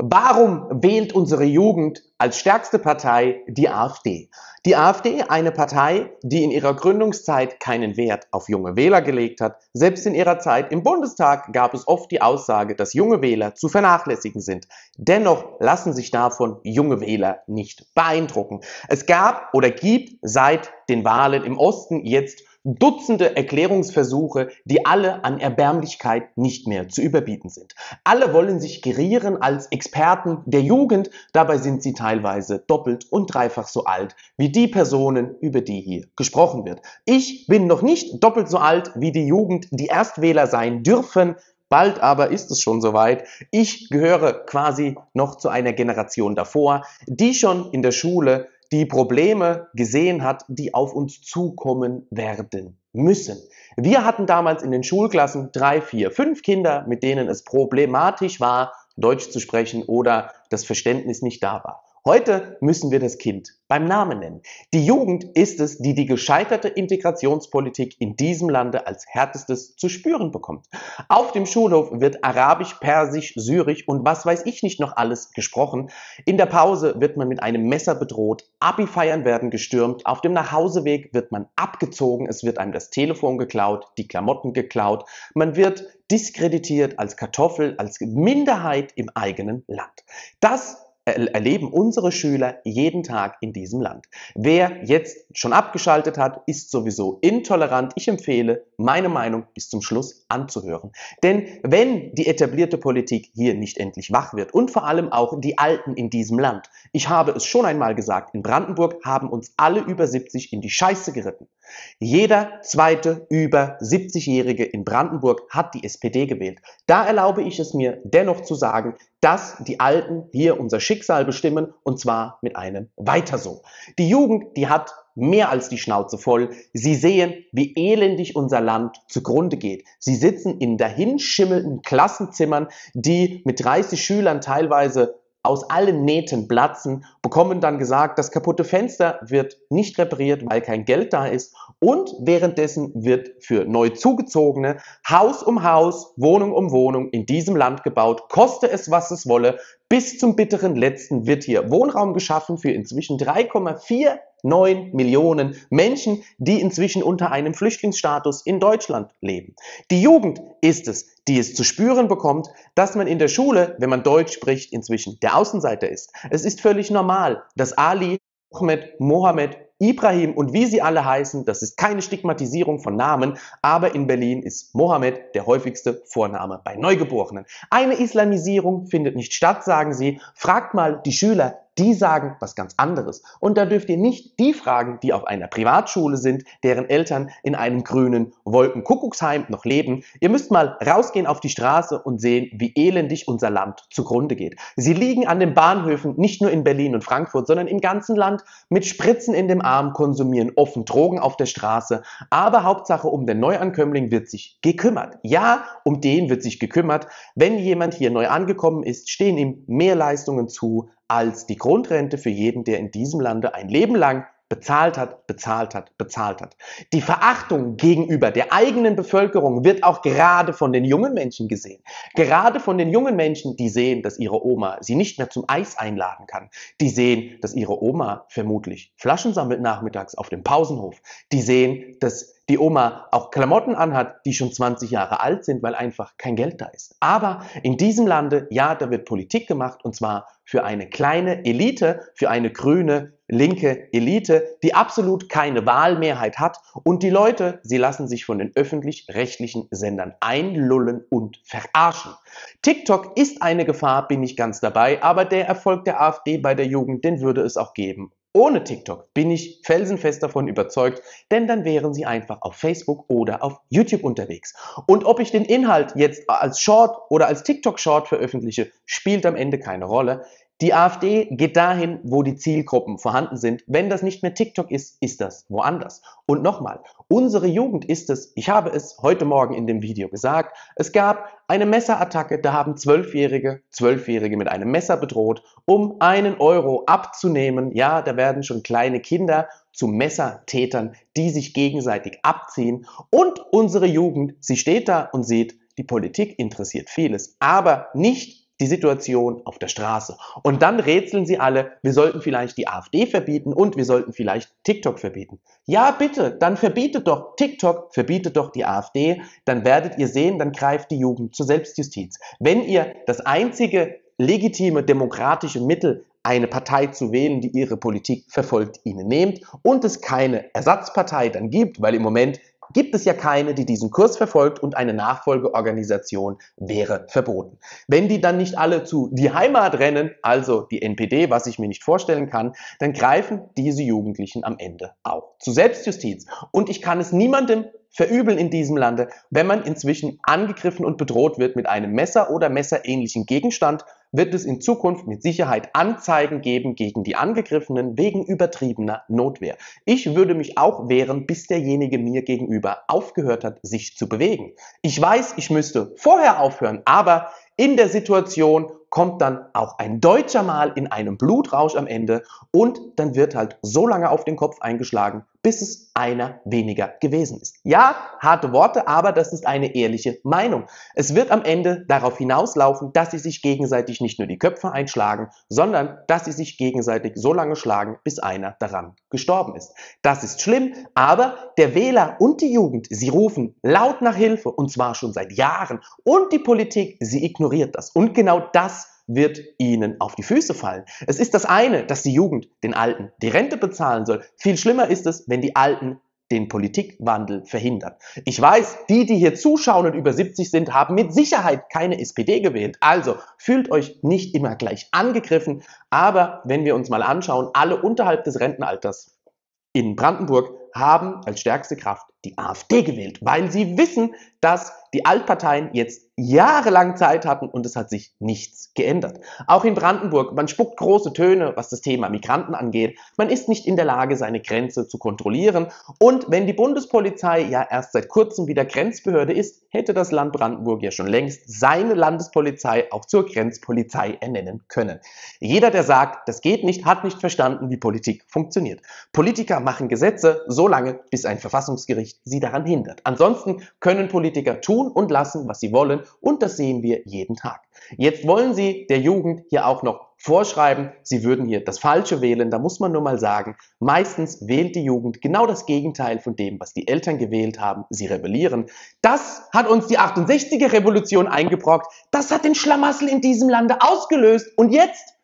Warum wählt unsere Jugend als stärkste Partei die AfD? Die AfD, eine Partei, die in ihrer Gründungszeit keinen Wert auf junge Wähler gelegt hat. Selbst in ihrer Zeit im Bundestag gab es oft die Aussage, dass junge Wähler zu vernachlässigen sind. Dennoch lassen sich davon junge Wähler nicht beeindrucken. Es gab oder gibt seit den Wahlen im Osten jetzt Dutzende Erklärungsversuche, die alle an Erbärmlichkeit nicht mehr zu überbieten sind. Alle wollen sich gerieren als Experten der Jugend, dabei sind sie teilweise doppelt und dreifach so alt wie die Personen, über die hier gesprochen wird. Ich bin noch nicht doppelt so alt wie die Jugend, die Erstwähler sein dürfen, Bald aber ist es schon soweit. Ich gehöre quasi noch zu einer Generation davor, die schon in der Schule die Probleme gesehen hat, die auf uns zukommen werden müssen. Wir hatten damals in den Schulklassen drei, vier, fünf Kinder, mit denen es problematisch war, Deutsch zu sprechen oder das Verständnis nicht da war. Heute müssen wir das Kind beim Namen nennen. Die Jugend ist es, die die gescheiterte Integrationspolitik in diesem Lande als härtestes zu spüren bekommt. Auf dem Schulhof wird Arabisch, Persisch, Syrisch und was weiß ich nicht noch alles gesprochen. In der Pause wird man mit einem Messer bedroht, Abi-Feiern werden gestürmt, auf dem Nachhauseweg wird man abgezogen, es wird einem das Telefon geklaut, die Klamotten geklaut, man wird diskreditiert als Kartoffel, als Minderheit im eigenen Land. Das erleben unsere Schüler jeden Tag in diesem Land. Wer jetzt schon abgeschaltet hat, ist sowieso intolerant. Ich empfehle, meine Meinung bis zum Schluss anzuhören. Denn wenn die etablierte Politik hier nicht endlich wach wird und vor allem auch die Alten in diesem Land, ich habe es schon einmal gesagt, in Brandenburg haben uns alle über 70 in die Scheiße geritten. Jeder zweite über 70-Jährige in Brandenburg hat die SPD gewählt. Da erlaube ich es mir dennoch zu sagen, dass die Alten hier unser Schicksal bestimmen und zwar mit einem Weiter so. Die Jugend, die hat mehr als die Schnauze voll. Sie sehen, wie elendig unser Land zugrunde geht. Sie sitzen in dahinschimmelnden Klassenzimmern, die mit 30 Schülern teilweise aus allen Nähten platzen, bekommen dann gesagt, das kaputte Fenster wird nicht repariert, weil kein Geld da ist. Und währenddessen wird für neu zugezogene Haus um Haus, Wohnung um Wohnung in diesem Land gebaut, koste es was es wolle, bis zum bitteren letzten wird hier Wohnraum geschaffen für inzwischen 3,4 9 Millionen Menschen, die inzwischen unter einem Flüchtlingsstatus in Deutschland leben. Die Jugend ist es, die es zu spüren bekommt, dass man in der Schule, wenn man Deutsch spricht, inzwischen der Außenseiter ist. Es ist völlig normal, dass Ali, Ahmed, Mohammed, Ibrahim und wie sie alle heißen, das ist keine Stigmatisierung von Namen, aber in Berlin ist Mohammed der häufigste Vorname bei Neugeborenen. Eine Islamisierung findet nicht statt, sagen sie. Fragt mal die Schüler, die sagen was ganz anderes. Und da dürft ihr nicht die fragen, die auf einer Privatschule sind, deren Eltern in einem grünen Wolkenkuckucksheim noch leben. Ihr müsst mal rausgehen auf die Straße und sehen, wie elendig unser Land zugrunde geht. Sie liegen an den Bahnhöfen, nicht nur in Berlin und Frankfurt, sondern im ganzen Land mit Spritzen in dem Arm, konsumieren offen Drogen auf der Straße. Aber Hauptsache um den Neuankömmling wird sich gekümmert. Ja, um den wird sich gekümmert. Wenn jemand hier neu angekommen ist, stehen ihm mehr Leistungen zu als die Grundrente für jeden, der in diesem Lande ein Leben lang bezahlt hat, bezahlt hat, bezahlt hat. Die Verachtung gegenüber der eigenen Bevölkerung wird auch gerade von den jungen Menschen gesehen. Gerade von den jungen Menschen, die sehen, dass ihre Oma sie nicht mehr zum Eis einladen kann. Die sehen, dass ihre Oma vermutlich Flaschen sammelt nachmittags auf dem Pausenhof. Die sehen, dass die Oma auch Klamotten anhat, die schon 20 Jahre alt sind, weil einfach kein Geld da ist. Aber in diesem Lande, ja, da wird Politik gemacht und zwar für eine kleine Elite, für eine grüne, linke Elite, die absolut keine Wahlmehrheit hat und die Leute, sie lassen sich von den öffentlich-rechtlichen Sendern einlullen und verarschen. TikTok ist eine Gefahr, bin ich ganz dabei, aber der Erfolg der AfD bei der Jugend, den würde es auch geben ohne TikTok bin ich felsenfest davon überzeugt, denn dann wären sie einfach auf Facebook oder auf YouTube unterwegs. Und ob ich den Inhalt jetzt als Short oder als TikTok-Short veröffentliche, spielt am Ende keine Rolle. Die AfD geht dahin, wo die Zielgruppen vorhanden sind. Wenn das nicht mehr TikTok ist, ist das woanders. Und nochmal, unsere Jugend ist es, ich habe es heute Morgen in dem Video gesagt, es gab eine Messerattacke, da haben Zwölfjährige, Zwölfjährige mit einem Messer bedroht, um einen Euro abzunehmen. Ja, da werden schon kleine Kinder zu Messertätern, die sich gegenseitig abziehen. Und unsere Jugend, sie steht da und sieht, die Politik interessiert vieles, aber nicht die Situation auf der Straße. Und dann rätseln sie alle, wir sollten vielleicht die AfD verbieten und wir sollten vielleicht TikTok verbieten. Ja, bitte, dann verbietet doch TikTok, verbietet doch die AfD, dann werdet ihr sehen, dann greift die Jugend zur Selbstjustiz. Wenn ihr das einzige legitime demokratische Mittel eine Partei zu wählen, die ihre Politik verfolgt, ihnen nehmt und es keine Ersatzpartei dann gibt, weil im Moment gibt es ja keine, die diesen Kurs verfolgt und eine Nachfolgeorganisation wäre verboten. Wenn die dann nicht alle zu die Heimat rennen, also die NPD, was ich mir nicht vorstellen kann, dann greifen diese Jugendlichen am Ende auch zu Selbstjustiz. Und ich kann es niemandem verübeln in diesem Lande, wenn man inzwischen angegriffen und bedroht wird mit einem Messer oder messerähnlichen Gegenstand, wird es in Zukunft mit Sicherheit Anzeigen geben gegen die Angegriffenen wegen übertriebener Notwehr. Ich würde mich auch wehren, bis derjenige mir gegenüber aufgehört hat, sich zu bewegen. Ich weiß, ich müsste vorher aufhören, aber in der Situation kommt dann auch ein Deutscher mal in einem Blutrausch am Ende und dann wird halt so lange auf den Kopf eingeschlagen, bis es einer weniger gewesen ist. Ja, harte Worte, aber das ist eine ehrliche Meinung. Es wird am Ende darauf hinauslaufen, dass sie sich gegenseitig nicht nur die Köpfe einschlagen, sondern dass sie sich gegenseitig so lange schlagen, bis einer daran gestorben ist. Das ist schlimm, aber der Wähler und die Jugend, sie rufen laut nach Hilfe und zwar schon seit Jahren und die Politik, sie ignoriert das. Und genau das wird ihnen auf die Füße fallen. Es ist das eine, dass die Jugend den Alten die Rente bezahlen soll. Viel schlimmer ist es, wenn die Alten den Politikwandel verhindern. Ich weiß, die, die hier zuschauen und über 70 sind, haben mit Sicherheit keine SPD gewählt. Also fühlt euch nicht immer gleich angegriffen. Aber wenn wir uns mal anschauen, alle unterhalb des Rentenalters in Brandenburg haben als stärkste Kraft die AfD gewählt, weil sie wissen, dass die Altparteien jetzt jahrelang Zeit hatten und es hat sich nichts geändert. Auch in Brandenburg, man spuckt große Töne, was das Thema Migranten angeht. Man ist nicht in der Lage, seine Grenze zu kontrollieren. Und wenn die Bundespolizei ja erst seit kurzem wieder Grenzbehörde ist, hätte das Land Brandenburg ja schon längst seine Landespolizei auch zur Grenzpolizei ernennen können. Jeder, der sagt, das geht nicht, hat nicht verstanden, wie Politik funktioniert. Politiker machen Gesetze so lange, bis ein Verfassungsgericht sie daran hindert. Ansonsten können Politiker tun und lassen, was sie wollen und das sehen wir jeden Tag. Jetzt wollen Sie der Jugend hier auch noch vorschreiben, sie würden hier das Falsche wählen. Da muss man nur mal sagen, meistens wählt die Jugend genau das Gegenteil von dem, was die Eltern gewählt haben. Sie rebellieren. Das hat uns die 68er Revolution eingebrockt. Das hat den Schlamassel in diesem Lande ausgelöst. Und jetzt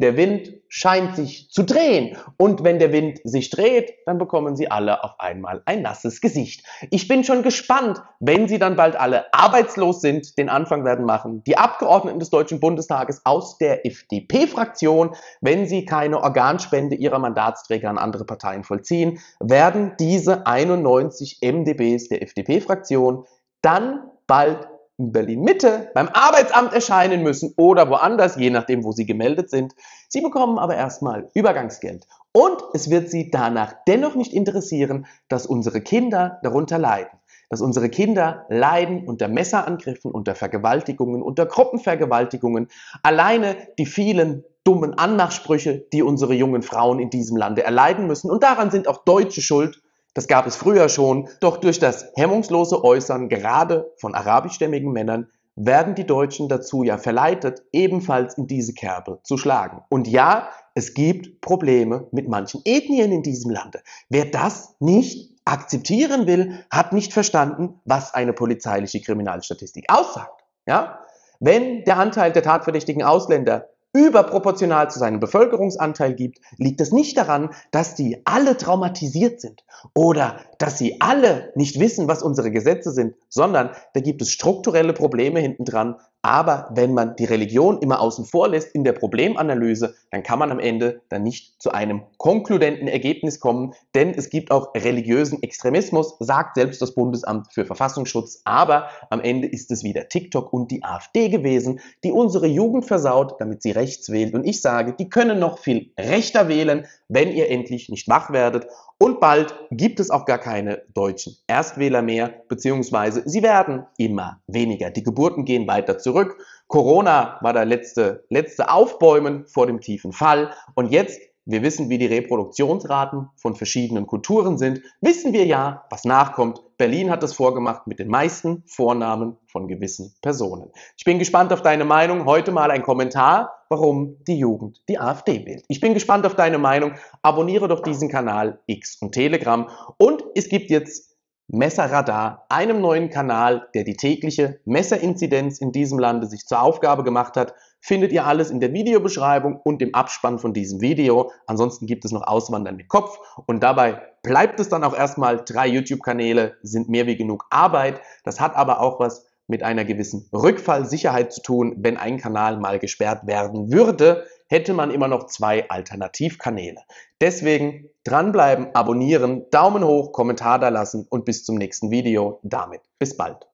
der Wind scheint sich zu drehen. Und wenn der Wind sich dreht, dann bekommen sie alle auf einmal ein nasses Gesicht. Ich bin schon gespannt, wenn sie dann bald alle arbeitslos sind, den Anfang werden machen. Die Abgeordneten des Deutschen Bundestages aus der FDP-Fraktion, wenn sie keine Organspende ihrer Mandatsträger an andere Parteien vollziehen, werden diese 91 MdBs der FDP-Fraktion dann bald in Berlin Mitte beim Arbeitsamt erscheinen müssen oder woanders, je nachdem, wo sie gemeldet sind. Sie bekommen aber erstmal Übergangsgeld. Und es wird sie danach dennoch nicht interessieren, dass unsere Kinder darunter leiden. Dass unsere Kinder leiden unter Messerangriffen, unter Vergewaltigungen, unter Gruppenvergewaltigungen. Alleine die vielen dummen Anmachsprüche, die unsere jungen Frauen in diesem Lande erleiden müssen. Und daran sind auch Deutsche schuld. Das gab es früher schon, doch durch das hemmungslose Äußern gerade von arabischstämmigen Männern werden die Deutschen dazu ja verleitet, ebenfalls in diese Kerbe zu schlagen. Und ja, es gibt Probleme mit manchen Ethnien in diesem Lande. Wer das nicht akzeptieren will, hat nicht verstanden, was eine polizeiliche Kriminalstatistik aussagt. Ja? Wenn der Anteil der tatverdächtigen Ausländer überproportional zu seinem Bevölkerungsanteil gibt, liegt es nicht daran, dass die alle traumatisiert sind oder dass sie alle nicht wissen, was unsere Gesetze sind, sondern da gibt es strukturelle Probleme hintendran, aber wenn man die Religion immer außen vor lässt in der Problemanalyse, dann kann man am Ende dann nicht zu einem konkludenten Ergebnis kommen, denn es gibt auch religiösen Extremismus, sagt selbst das Bundesamt für Verfassungsschutz, aber am Ende ist es wieder TikTok und die AfD gewesen, die unsere Jugend versaut, damit sie rechts wählt. Und ich sage, die können noch viel rechter wählen, wenn ihr endlich nicht wach werdet. Und bald gibt es auch gar keine deutschen Erstwähler mehr, beziehungsweise sie werden immer weniger. Die Geburten gehen weiter zurück. Corona war der letzte, letzte Aufbäumen vor dem tiefen Fall. Und jetzt wir wissen, wie die Reproduktionsraten von verschiedenen Kulturen sind, wissen wir ja, was nachkommt. Berlin hat das vorgemacht mit den meisten Vornamen von gewissen Personen. Ich bin gespannt auf deine Meinung. Heute mal ein Kommentar, warum die Jugend die AfD wählt. Ich bin gespannt auf deine Meinung. Abonniere doch diesen Kanal X und Telegram. Und es gibt jetzt Messerradar, einem neuen Kanal, der die tägliche Messerinzidenz in diesem Lande sich zur Aufgabe gemacht hat, findet ihr alles in der Videobeschreibung und im Abspann von diesem Video. Ansonsten gibt es noch Auswandern mit Kopf und dabei bleibt es dann auch erstmal. Drei YouTube-Kanäle sind mehr wie genug Arbeit. Das hat aber auch was mit einer gewissen Rückfallsicherheit zu tun, wenn ein Kanal mal gesperrt werden würde hätte man immer noch zwei Alternativkanäle. Deswegen dranbleiben, abonnieren, Daumen hoch, Kommentar da lassen und bis zum nächsten Video. Damit bis bald.